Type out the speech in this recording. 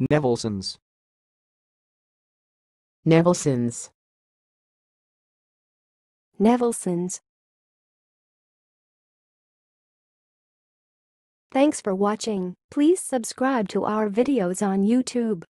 Nevelsons. Nevelsons. Nevelsons. Thanks for watching. Please subscribe to our videos on YouTube.